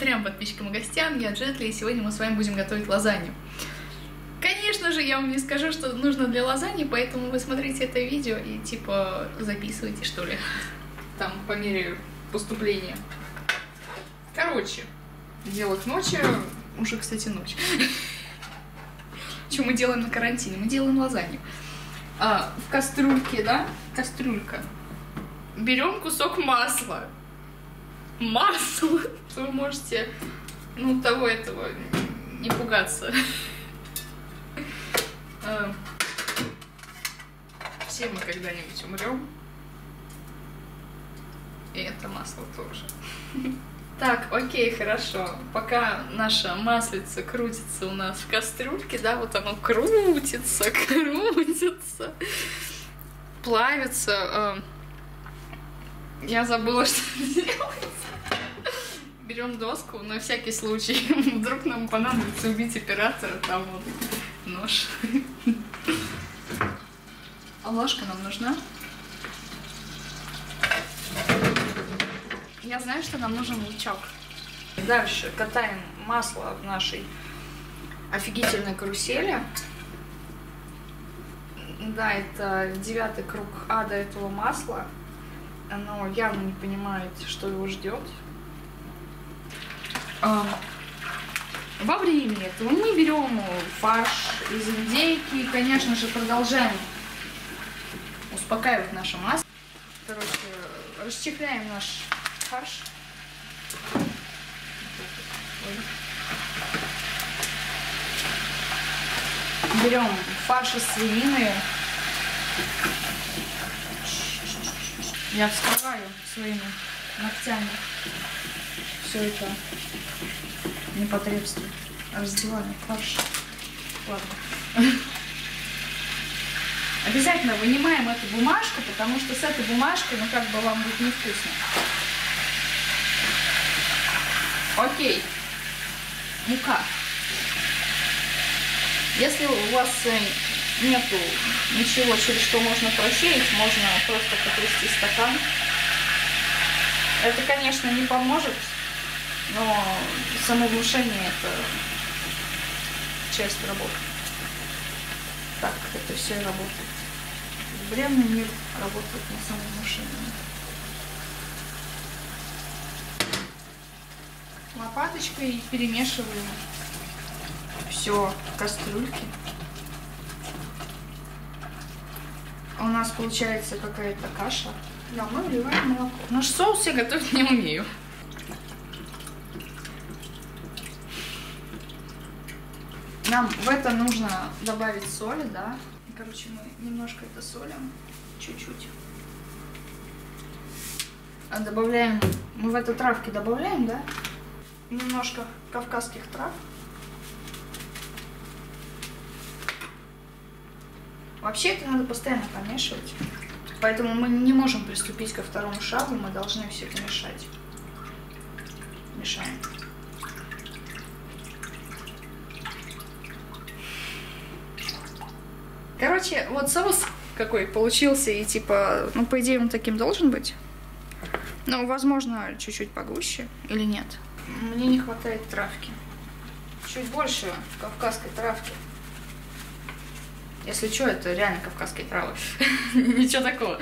трем подписчикам и гостям, я Джетли, и сегодня мы с вами будем готовить лазанью. Конечно же, я вам не скажу, что нужно для лазаньи, поэтому вы смотрите это видео и типа записывайте, что ли, там по мере поступления. Короче, дело к ночи, уже, кстати, ночь. Что мы делаем на карантине? Мы делаем лазанью. А, в кастрюльке, да? Кастрюлька. Берем кусок масла. Масло. Вы можете, ну, того этого не пугаться. А, все мы когда-нибудь умрем. И это масло тоже. Так, окей, хорошо. Пока наша маслица крутится у нас в кастрюльке, да, вот оно крутится, крутится, плавится. Э, я забыла, что делать. Берем доску на всякий случай. Вдруг нам понадобится убить оператора, там вот нож. А ложка нам нужна? Я знаю, что нам нужен лучок. Дальше катаем масло в нашей офигительной карусели. Да, это девятый круг ада этого масла. Оно явно не понимает, что его ждет. Во время этого мы берем фарш из индейки и, конечно же, продолжаем успокаивать наше масло. Короче, расчехляем наш фарш. Берем фарш из свинины. Я вскрываю своими ногтями все это непотребство. Раздеваем фарш. Ладно. Обязательно вынимаем эту бумажку, потому что с этой бумажкой, ну как бы вам будет невкусно. Окей. Мука. Если у вас э, нету ничего, через что можно просеять, можно просто потрясти стакан. Это, конечно, не поможет, но самовнушение это часть работы. Так это все и работает. Бренный мир работает на самовнушении. лопаточкой перемешиваем все в кастрюльке. У нас получается какая-то каша. Да, мы вливаем молоко. Наш соус я готовить не умею. Нам в это нужно добавить соли, да. Короче, мы немножко это солим, чуть-чуть. А добавляем, мы в это травки добавляем, да? немножко кавказских трав. Вообще это надо постоянно помешивать. Поэтому мы не можем приступить ко второму шагу, мы должны все это мешать. Мешаем. Короче, вот соус какой получился, и типа, ну, по идее, он таким должен быть. Но, возможно, чуть-чуть погуще или нет. Мне не хватает травки. Чуть больше кавказской травки. Если что, это реально кавказские травы. Ничего такого.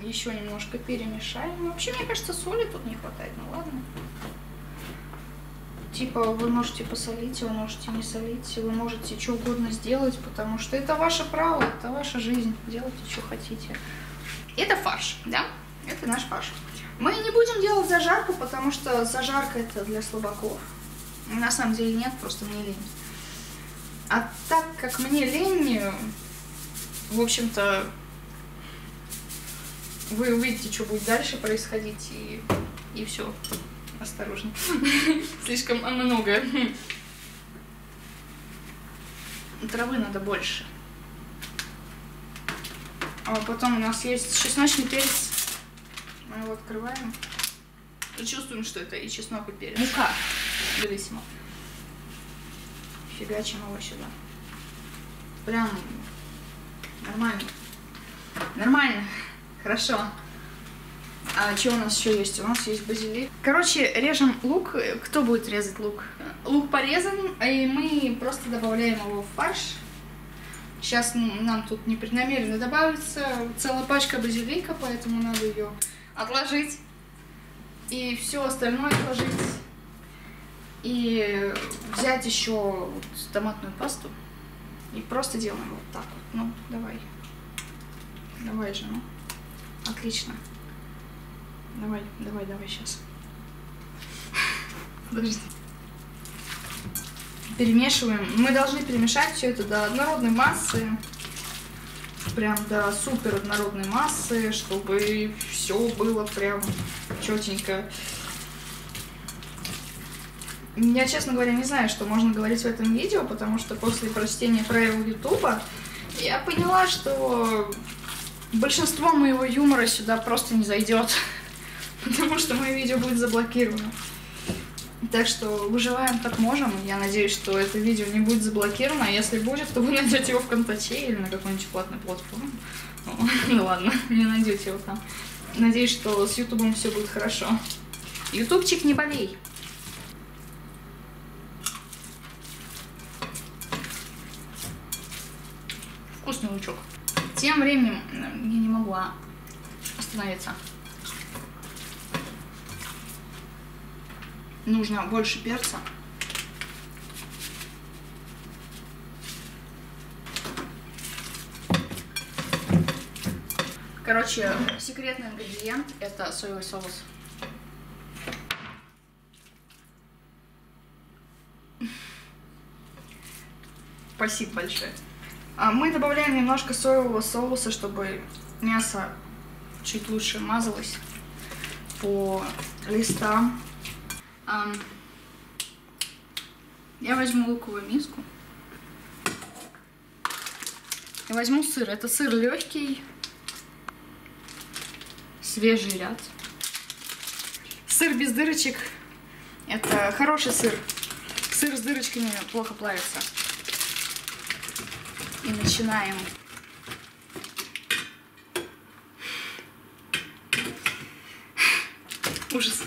Еще немножко перемешаем. Вообще, мне кажется, соли тут не хватает. Ну ладно. Типа, вы можете посолить, вы можете не солить, вы можете что угодно сделать, потому что это ваше право, это ваша жизнь. Делайте, что хотите. Это фарш, да? Это наш фарш. Мы не будем делать зажарку, потому что зажарка это для слабаков. На самом деле нет, просто мне лень. А так как мне лень, в общем-то, вы увидите, что будет дальше происходить, и, и все. Осторожно. Слишком много. Травы надо больше. А потом у нас есть чесночный перец мы его открываем. И чувствуем, что это и чеснок, и перец. Мука. Зависимо. Фигачим его сюда. Прям нормально. Нормально. Хорошо. А что у нас еще есть? У нас есть базилик. Короче, режем лук. Кто будет резать лук? Лук порезан, и мы просто добавляем его в фарш. Сейчас нам тут непреднамеренно добавится целая пачка базилика, поэтому надо ее отложить. И все остальное отложить. И взять еще вот томатную пасту. И просто делаем вот так вот. Ну, давай. Давай же, ну. Отлично. Давай, давай, давай сейчас. Подожди. Перемешиваем. Мы должны перемешать все это до однородной массы. Прям до супер однородной массы, чтобы все было прям четенько. Я, честно говоря, не знаю, что можно говорить в этом видео, потому что после прочтения правил Ютуба я поняла, что большинство моего юмора сюда просто не зайдет, потому что мое видео будет заблокировано. Так что выживаем как можем. Я надеюсь, что это видео не будет заблокировано. А если будет, то вы найдете его в ВКонтакте или на какой-нибудь платной платформе. Ну ладно, не найдете его там. Надеюсь, что с Ютубом все будет хорошо. Ютубчик, не болей. Лучок. Тем временем я не могла остановиться. Нужно больше перца. Короче, секретный ингредиент это соевый соус. Спасибо большое. А мы добавляем немножко соевого соуса, чтобы мясо чуть лучше мазалось по листам. Я возьму луковую миску. И возьму сыр. Это сыр легкий, свежий ряд. Сыр без дырочек. Это хороший сыр. Сыр с дырочками плохо плавится. И начинаем. Ужас.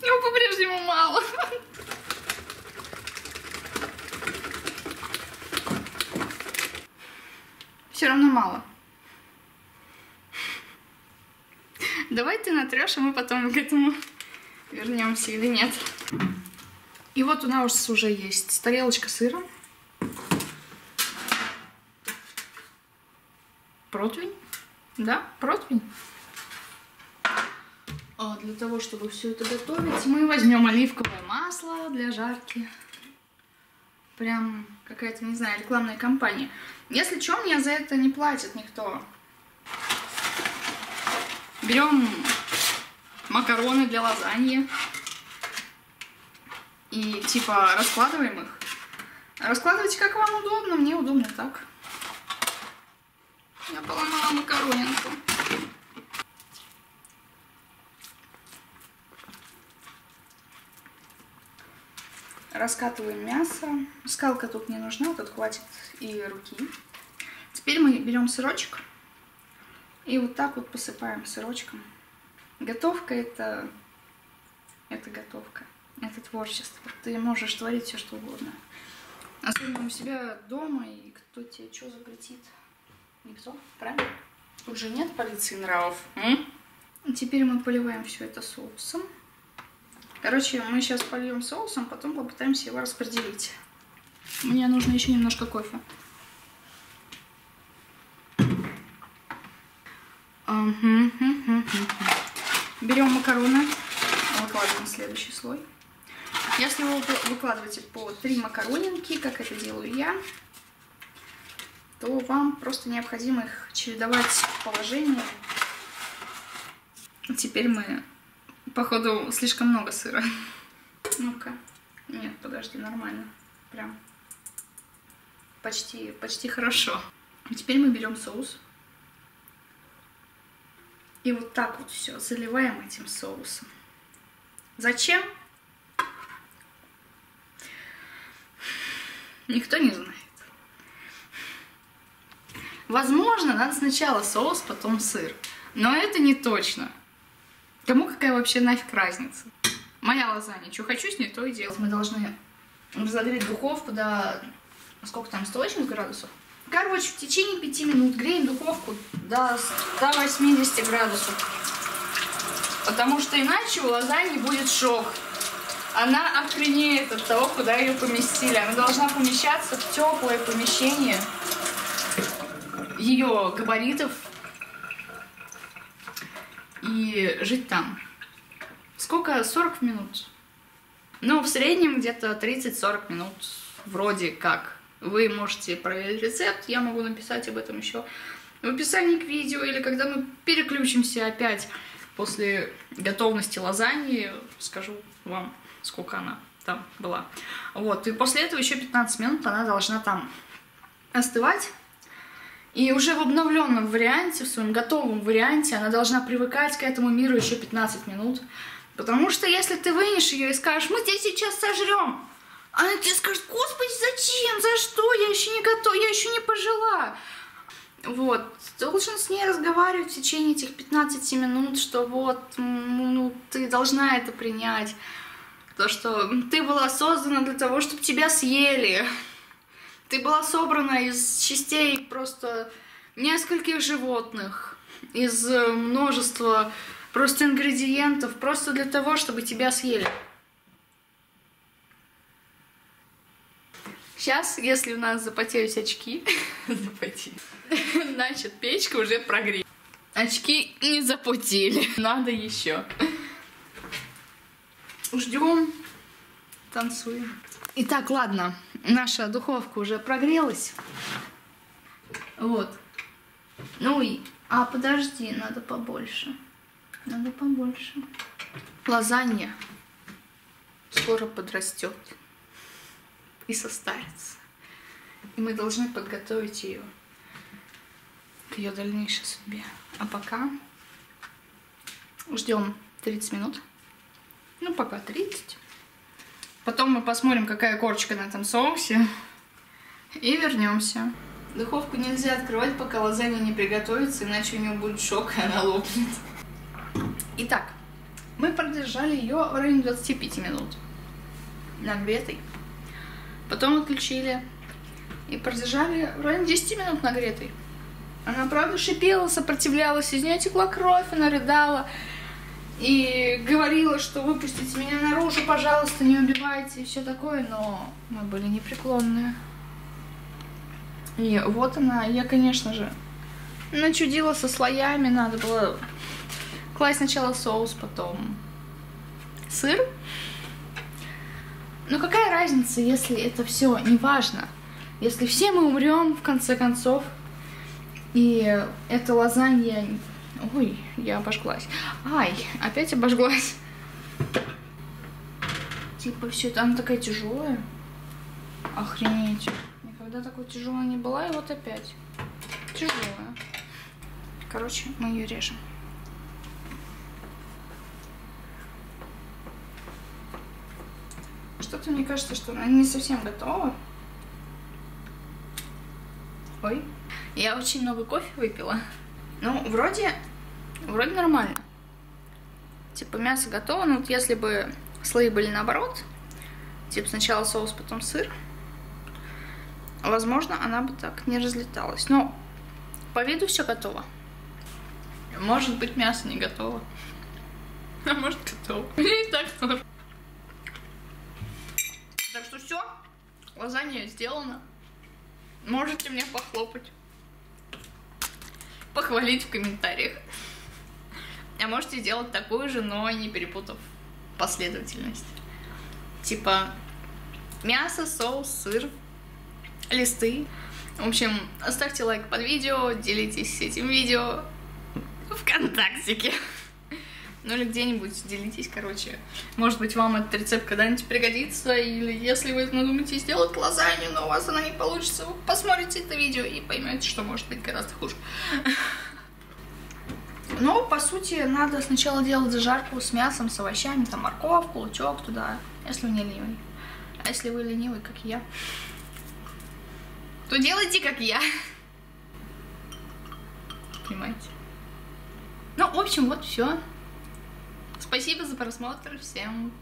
Его по-прежнему мало. Все равно мало. Давай ты натрешь, а мы потом к этому вернемся или нет. И вот у нас уже есть тарелочка сыра. Противень. Да, противень. А для того, чтобы все это готовить, мы возьмем оливковое масло для жарки. Прям какая-то, не знаю, рекламная кампания. Если что, мне за это не платит никто. Берем макароны для лазаньи. И типа раскладываем их. Раскладывайте как вам удобно, мне удобно так. Я поломала макаронинку. Раскатываем мясо. Скалка тут не нужна, тут хватит и руки. Теперь мы берем сырочек и вот так вот посыпаем сырочком. Готовка это, это готовка, это творчество. Ты можешь творить все что угодно. Особенно у себя дома, и кто тебе что запретит? Никто, правильно? Тут же нет полиции нравов. М? Теперь мы поливаем все это соусом. Короче, мы сейчас польем соусом, потом попытаемся его распределить. Мне нужно еще немножко кофе. Берем макароны, выкладываем следующий слой. Если вы выкладываете по три макаронинки, как это делаю я, то вам просто необходимо их чередовать в положении. Теперь мы, походу, слишком много сыра. Ну-ка. Нет, подожди, нормально. Прям почти, почти хорошо. Теперь мы берем соус. И вот так вот все заливаем этим соусом. Зачем? Никто не знает. Возможно, надо сначала соус, потом сыр. Но это не точно. Кому какая вообще нафиг разница? Моя лазанья, что хочу с ней, то и делать. Мы должны разогреть духовку до... Сколько там, 180 градусов? Короче, в течение 5 минут греем духовку до 180 градусов. Потому что иначе у лазаньи будет шок. Она охренеет от того, куда ее поместили. Она должна помещаться в теплое помещение ее габаритов и жить там. Сколько? 40 минут. Ну, в среднем где-то 30-40 минут вроде как. Вы можете проверить рецепт, я могу написать об этом еще в описании к видео, или когда мы переключимся опять после готовности лазаньи, скажу вам, сколько она там была. Вот, и после этого еще 15 минут она должна там остывать. И уже в обновленном варианте, в своем готовом варианте, она должна привыкать к этому миру еще 15 минут. Потому что если ты вынешь ее и скажешь, мы здесь сейчас сожрем, она тебе скажет, господи, зачем, за что, я еще не готова, я еще не пожила. Вот, должен с ней разговаривать в течение этих 15 минут, что вот, ну, ты должна это принять. То, что ты была создана для того, чтобы тебя съели. Ты была собрана из частей просто нескольких животных, из множества просто ингредиентов, просто для того, чтобы тебя съели. Сейчас, если у нас запотеют очки, значит, печка уже прогрелась. Очки не запотели, надо еще. Ждем, танцуем. Итак, ладно, наша духовка уже прогрелась. Вот. Ну и... А, подожди, надо побольше. Надо побольше. Лазанья скоро подрастет и состарится. И мы должны подготовить ее к ее дальнейшей судьбе. А пока ждем 30 минут. Ну, пока 30. Потом мы посмотрим, какая корочка на этом соусе. И вернемся. Духовку нельзя открывать, пока лазанья не приготовится, иначе у нее будет шок, и она лопнет. Итак, мы продержали ее в районе 25 минут нагретой. Потом отключили и продержали в районе 10 минут нагретой. Она, правда, шипела, сопротивлялась, из нее текла кровь, она рыдала и говорила, что выпустите меня наружу, пожалуйста, не убивайте и все такое, но мы были непреклонные. И вот она, я, конечно же, начудила со слоями, надо было класть сначала соус, потом сыр. Но какая разница, если это все не важно? Если все мы умрем, в конце концов, и эта лазанья... Ой, я обожглась. Ай, опять обожглась. Типа все это, она такая тяжелая. Охренеть. Никогда такой тяжелой не была, и вот опять. Тяжелая. Короче, мы ее режем. Что-то мне кажется, что она не совсем готова. Ой. Я очень много кофе выпила. Ну, вроде, вроде нормально. Типа мясо готово, но вот если бы слои были наоборот, типа сначала соус, потом сыр, возможно, она бы так не разлеталась. Но по виду все готово. Может быть, мясо не готово. А может, готово. И так тоже. Так что все, лазанья сделана. Можете мне похлопать. Похвалить в комментариях. А можете сделать такую же, но не перепутав последовательность. Типа мясо, соус, сыр, листы. В общем, оставьте лайк под видео, делитесь этим видео ВКонтактике. Ну или где-нибудь делитесь, короче. Может быть, вам этот рецепт когда-нибудь пригодится, или если вы надумаете сделать лазанью, но у вас она не получится, вы посмотрите это видео и поймете, что может быть гораздо хуже. Но, по сути, надо сначала делать зажарку с мясом, с овощами, там, морковку, лучок туда, если вы не ленивый. А если вы ленивый, как я, то делайте, как я. Понимаете? Ну, в общем, вот все. Спасибо за просмотр. Всем